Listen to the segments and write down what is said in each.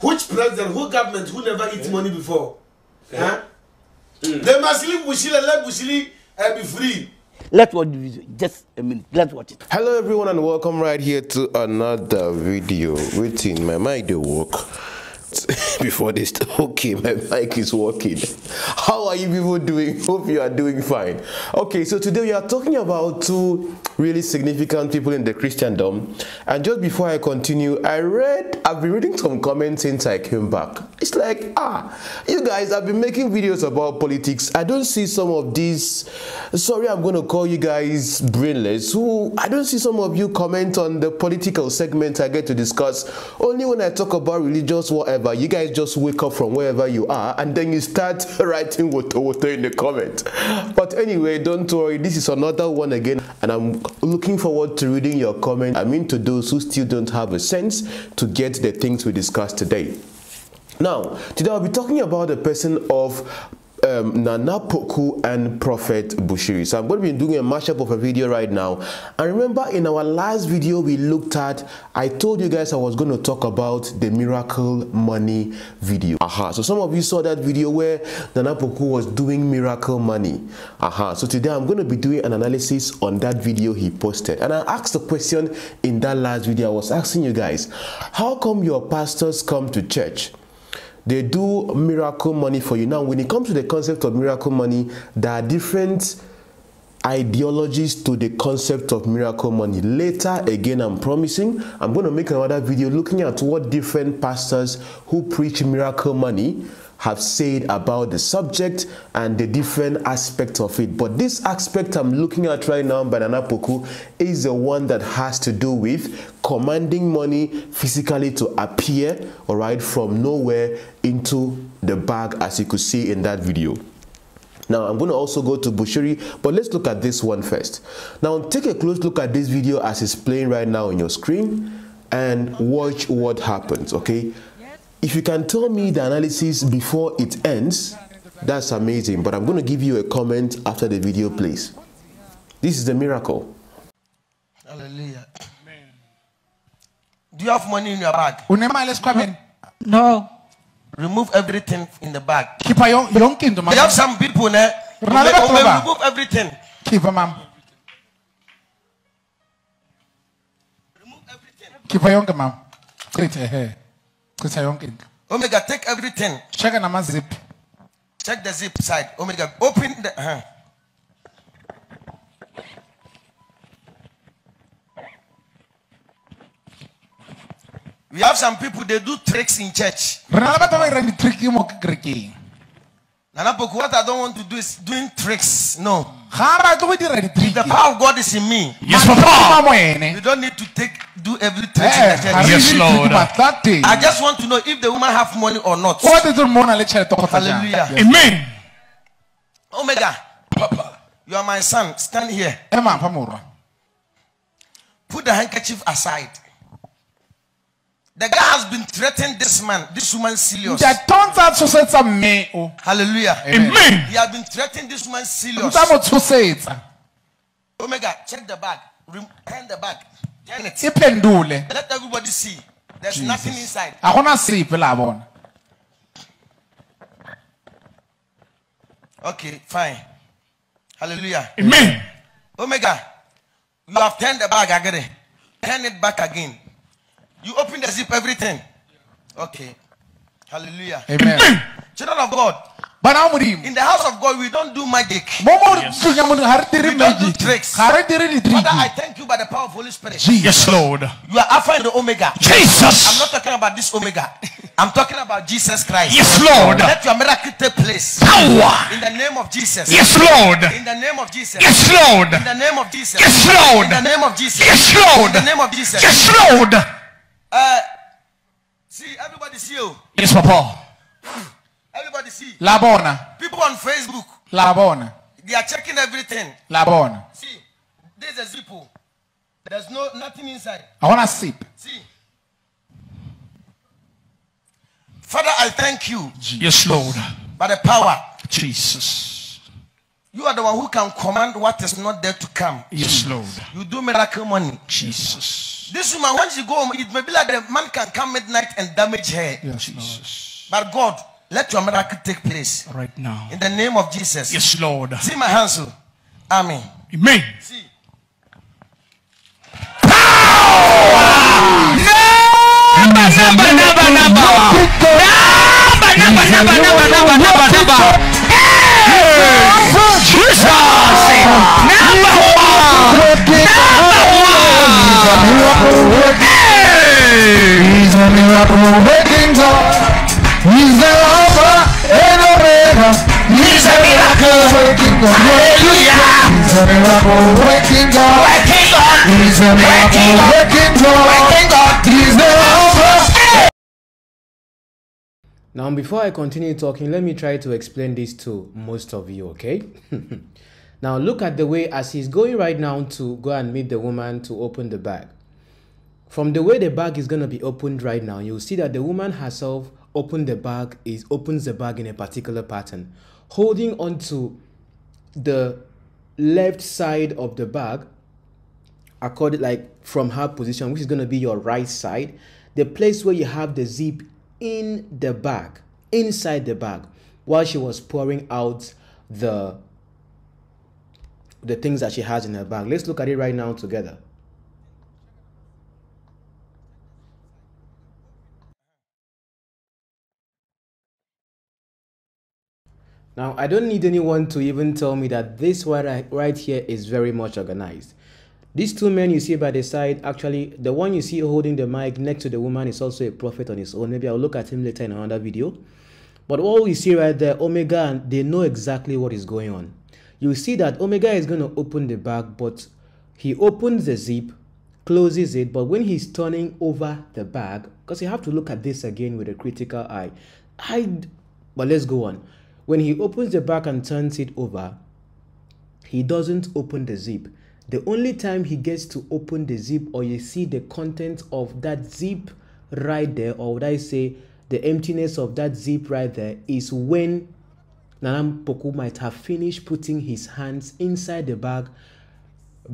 which president, who government, who never eat money before? Huh? They must leave Bushiri, let Bushiri uh, be free. Let's watch the video. Just a minute. Let's watch it. Hello everyone and welcome right here to another video. Waiting, my mic do work. Before this, okay, my mic is working. How are you people doing? Hope you are doing fine. Okay, so today we are talking about two really significant people in the Christendom. And just before I continue, I read, I've been reading some comments since I came back. It's like, ah, you guys I've been making videos about politics. I don't see some of these, sorry, I'm going to call you guys brainless, who I don't see some of you comment on the political segment I get to discuss. Only when I talk about religious whatever, you guys just wake up from wherever you are and then you start writing woto woto in the comment. But anyway, don't worry, this is another one again, and I'm looking forward to reading your comment. I mean, to those who still don't have a sense to get the things we discussed today. Now, today I'll be talking about the person of um, Nana Poku and Prophet Bushiri. So I'm going to be doing a mashup of a video right now. And remember in our last video we looked at, I told you guys I was going to talk about the Miracle Money video. Aha. So some of you saw that video where Nana Poku was doing Miracle Money. Aha. So today I'm going to be doing an analysis on that video he posted. And I asked the question in that last video. I was asking you guys, how come your pastors come to church? They do miracle money for you. Now, when it comes to the concept of miracle money, there are different ideologies to the concept of miracle money. Later, again, I'm promising, I'm going to make another video looking at what different pastors who preach miracle money have said about the subject and the different aspects of it. But this aspect I'm looking at right now, Banana Poku, is the one that has to do with commanding money physically to appear, all right, from nowhere into the bag, as you could see in that video. Now, I'm going to also go to Bushiri, but let's look at this one first. Now, take a close look at this video as it's playing right now on your screen and watch what happens, okay? If you can tell me the analysis before it ends, that's amazing. But I'm going to give you a comment after the video plays. This is the miracle. Hallelujah. Do you have money in your bag? unemali esikhwameni No. Remove everything in the bag. khipha yon- yonke into We have some people there. Who Rana may, who may baba. remove everything. khipha mama Remove everything. khipha yonke mama chitha ehe chitha yonke into Omega, take everything. sheka namazip Check the zip side. Omega, open the. Uh, we have some people they do tricks in church. re na le batho ba irang di-tricky mo kerekeng Nana Poku, what I don't want to do is doing tricks. No. ga a batle go dira The power of God is in me. yes papa mo You don't need to take do every in eh the church. Yes, Lord. di-tricky batla I just want to know if the woman have money or not. o batletse gore mo o na le tšhelete Hallelujah. Amen. Omega, Papa, you are my son. Stand here. ema pha Put the handkerchief aside. The guy has been threatening this man, this woman serious. ntatontsha a tshosetsa mme o Hallelujah. Amen. He has been threatening this woman serious. ntse a mo Omega, check the bag. Rem- Turn the bag. It. Let everybody see. There's nothing inside. ga gona sepe la bona Okay, fine. Hallelujah. Amen. Omega, you have turned the bag again. Turn it back again. You open the zip, everything. Okay. Hallelujah. amen Children of God, bana in the house of God, we don't do magic. mo mo tlong ya modimo ga re dire We don't do tricks. ga re dire Father, I thank you by the power of Holy Spirit. Yes, Lord. You are Alpha and the Omega. Jesus. I'm not talking about this Omega. I'm talking about Jesus Christ. Yes, Lord. Let your miracle take place. Power. In the name of Jesus. Yes, Lord. In the name of Jesus. Yes, Lord. In the name of Jesus. Yes, Lord. In the name of Jesus. Yes, Lord. In the name of Jesus. Yes, Lord. Uh, see, everybody see you. Yes, Papa. See. la bona People on Facebook, la bona they are checking everything. la bona See, there's a zippo. Oh. There's no nothing inside. ga gona sepe See. Father, I thank you Yes, Lord. by the power. Jesus. You are the one who can command what is not there to come. Yes, Lord. You do miracle money. Jesus. This woman, once you go home, it may be like the man can come midnight and damage her. Yes, Lord. But God, let your miracle take place. Right now. In the name of Jesus. Yes, Lord. See my hands. oh. Amen. Amen. See. He's a miracle working God. Working working working the Alpha. Now, before I continue talking, let me try to explain this to most of you, okay? now, look at the way as he's going right now to go and meet the woman to open the bag. From the way the bag is going to be opened right now, you'll see that the woman herself opened the bag, is opens the bag in a particular pattern, holding onto the left side of the bag according like from her position which is going to be your right side the place where you have the zip in the bag inside the bag while she was pouring out the the things that she has in her bag. Let's look at it right now together Now, I don't need anyone to even tell me that this right, right here is very much organized. These two men you see by the side, actually, the one you see holding the mic next to the woman is also a prophet on his own. Maybe I'll look at him later in another video. But all we see right there, Omega, they know exactly what is going on. You see that Omega is going to open the bag, but he opens the zip, closes it, but when he's turning over the bag, because you have to look at this again with a critical eye. I, but let's go on. When he opens the bag and turns it over, he doesn't open the zip. The only time he gets to open the zip or you see the contents of that zip right there, or would I say the emptiness of that zip right there, is when Nana Poku might have finished putting his hands inside the bag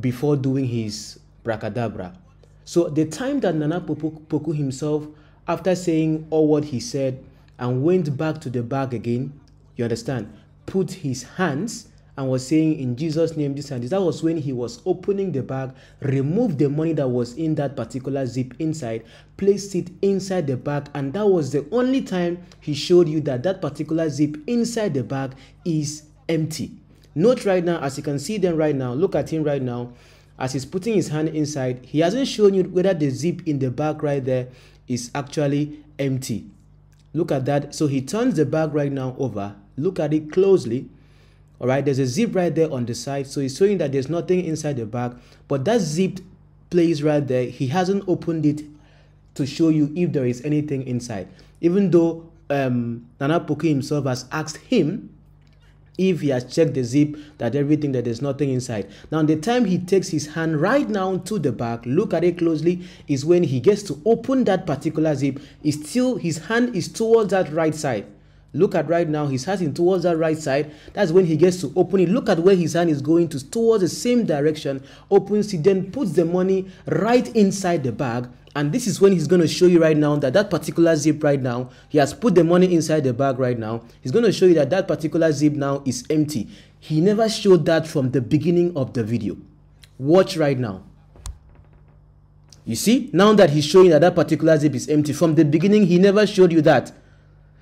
before doing his bracadabra. So the time that Nana Poku, himself, after saying all what he said and went back to the bag again, you understand, put his hands and was saying in Jesus' name this and this. That was when he was opening the bag, removed the money that was in that particular zip inside, placed it inside the bag, and that was the only time he showed you that that particular zip inside the bag is empty. Note right now, as you can see them right now, look at him right now, as he's putting his hand inside, he hasn't shown you whether the zip in the bag right there is actually empty. Look at that. So he turns the bag right now over. Look at it closely. All right, there's a zip right there on the side. So he's showing that there's nothing inside the bag. But that zipped place right there, he hasn't opened it to show you if there is anything inside. Even though um, Nana Poku himself has asked him if he has checked the zip that everything that there's nothing inside. Now the time he takes his hand right now to the back look at it closely is when he gets to open that particular zip. Is still his hand is towards that right side. Look at right now his hand is towards that right side. That's when he gets to open it. Look at where his hand is going to towards the same direction. Opens it then puts the money right inside the bag and this is when he's going to show you right now that that particular zip right now he has put the money inside the bag right now. He's going to show you that that particular zip now is empty. He never showed that from the beginning of the video. Watch right now. You see? Now that he's showing that that particular zip is empty from the beginning he never showed you that.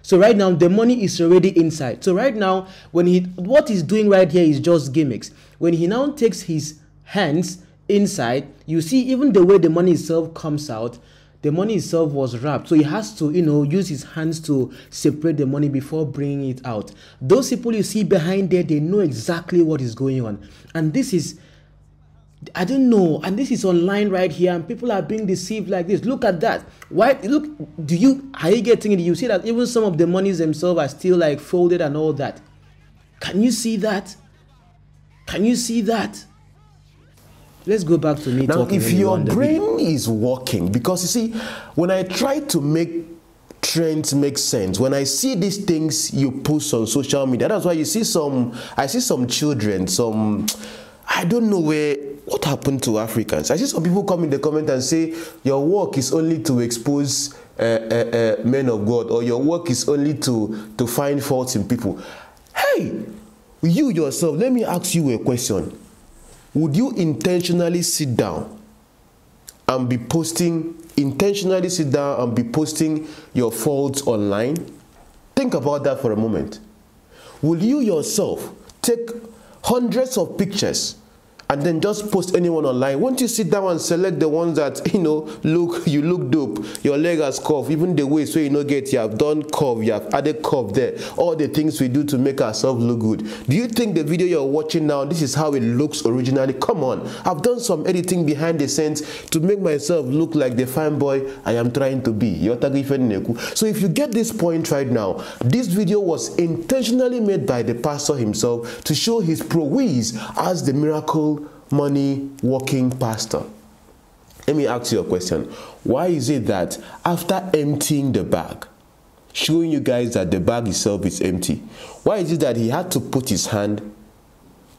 So right now the money is already inside. So right now when he what he's doing right here is just gimmicks. When he now takes his hands inside you see even the way the money itself comes out the money itself was wrapped so he has to you know use his hands to separate the money before bringing it out those people you see behind there they know exactly what is going on and this is I don't know, and this is online right here, and people are being deceived like this. Look at that. Why? Look, do you are you getting it? You see that even some of the monies themselves are still like folded and all that. Can you see that? Can you see that? Let's go back to me Now, talking. if when you were your brain is working, because you see, when I try to make trends make sense. When I see these things you post on social media, that's why you see some. I see some children, some. I don't know where what happened to Africans. I see some people come in the comment and say your work is only to expose uh, uh, uh, men of God, or your work is only to to find faults in people. Hey, you yourself. Let me ask you a question. Would you intentionally sit down and be posting intentionally sit down and be posting your faults online? Think about that for a moment. Will you yourself take hundreds of pictures and then just post anyone online. Won't you sit down and select the ones that you know look you look dope. Your leg has curve even the waist where you know get you have done curve you have added curve there. All the things we do to make ourselves look good. Do you think the video you're watching now this is how it looks originally? Come on. I've done some editing behind the scenes to make myself look like the fine boy i am trying to be. So if you get this point right now this video was intentionally made by the pastor himself to show his prowess as the miracle money working pastor. Let me ask you a question. Why is it that after emptying the bag, showing you guys that the bag itself is empty, why is it that he had to put his hand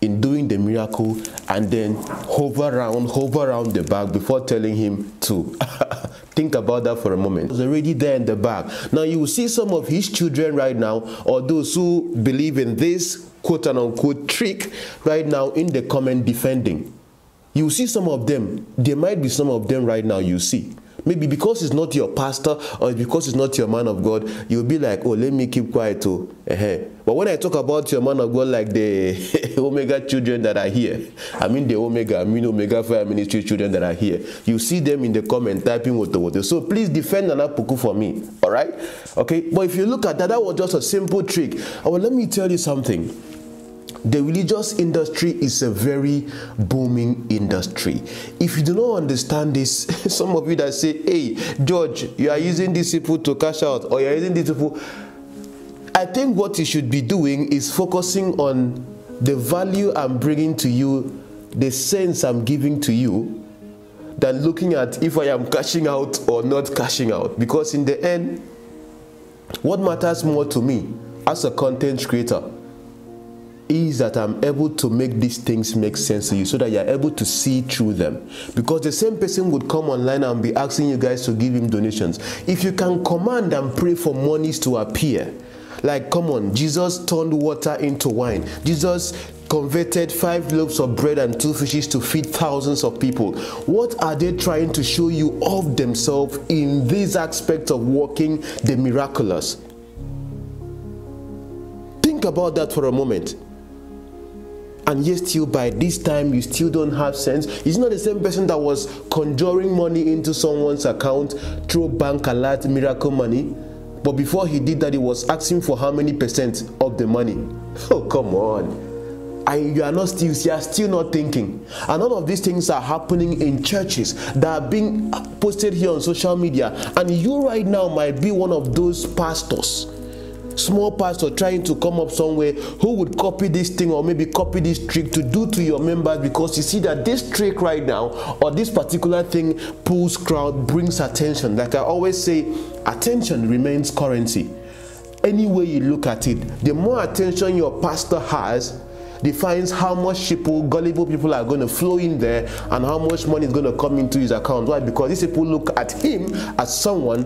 in doing the miracle and then hover around, hover around the bag before telling him to think about that for a moment. It was already there in the bag. Now you will see some of his children right now, or those who believe in this quote and unquote trick right now in the comment defending. You see some of them. There might be some of them right now you see. Maybe because it's not your pastor or because it's not your man of God, you'll be like, oh, let me keep quiet too. Uh-huh. But when I talk about your man of God, like the Omega children that are here, I mean the Omega, I mean Omega Fire Ministry children that are here, you see them in the comment typing what the So please defend Nana Puku for me, all right? Okay, but if you look at that, that was just a simple trick. Oh, well, let me tell you something the religious industry is a very booming industry. If you do not understand this, some of you that say, hey, George, you are using these people to cash out, or you're using these people. I think what you should be doing is focusing on the value I'm bringing to you, the sense I'm giving to you, than looking at if I am cashing out or not cashing out. Because in the end, what matters more to me as a content creator is that I'm able to make these things make sense to you so that you're able to see through them. Because the same person would come online and be asking you guys to give him donations. If you can command and pray for monies to appear, like, come on, Jesus turned water into wine. Jesus converted five loaves of bread and two fishes to feed thousands of people. What are they trying to show you of themselves in this aspect of working the miraculous? Think about that for a moment and yet still by this time you still don't have sense. It's not the same person that was conjuring money into someone's account through bank alert miracle money. But before he did that he was asking for how many percent of the money. Oh come on. And you are not still you are still not thinking. And all of these things are happening in churches that are being posted here on social media. And you right now might be one of those pastors small pastor trying to come up somewhere who would copy this thing or maybe copy this trick to do to your members because you see that this trick right now or this particular thing pulls crowd brings attention. Like i always say attention remains currency. Any way you look at it the more attention your pastor has defines how much people gullible people are going to flow in there and how much money is going to come into his account. Why? Because these people look at him as someone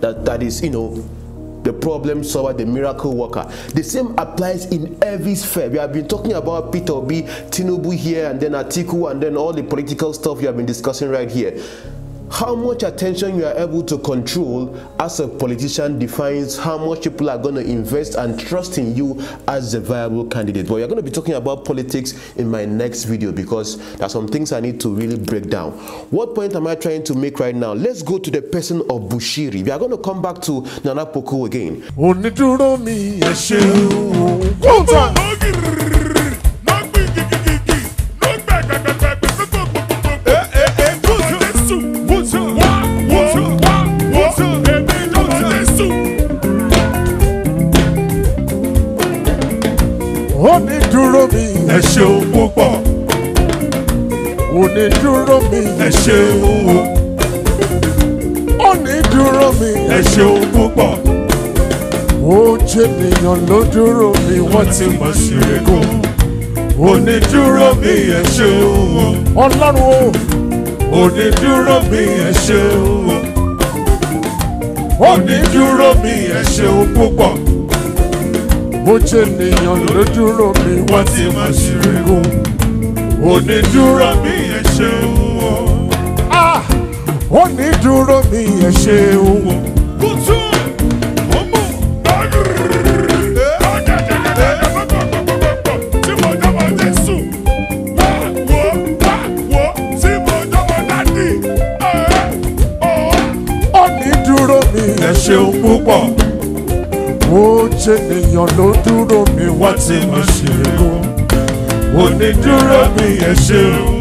that that is you know the problem solver, the miracle worker. The same applies in every sphere. We have been talking about Peter Obi, Tinubu here, and then Atiku, and then all the political stuff we have been discussing right here. How much attention you are able to control as a politician defines how much people are going to invest and trust in you as a viable candidate. But we are going to be talking about politics in my next video because there are some things I need to really break down. What point am I trying to make right now? Let's go to the person of Bushiri. We are going to come back to Nana Poku again. Ẹ ṣeun púpọ̀. onídúró mi. Ẹ ṣeun o. onídúró mi. Ẹ ṣeun púpọ̀. Jẹ́ ènìyàn ló dúró mi. Wọ́n ti mọ̀ sí rego onídúró mi. Ẹ ṣeun o. Ọlọ́run o. Onídúró mi. Ẹ ṣeun o. Onídúró mi. Ẹ ṣeun púpọ̀ mo ṣe nìyàn ló dúró mi wọ́n ti mọ̀ sí rigun onídúró mi yẹn ṣe ń wò. onídúró ah! mi yẹn ṣe ń. ṣe nìyàn ló dúró mi wá tí mo ṣe é kó onídúró mi ẹ ṣeun.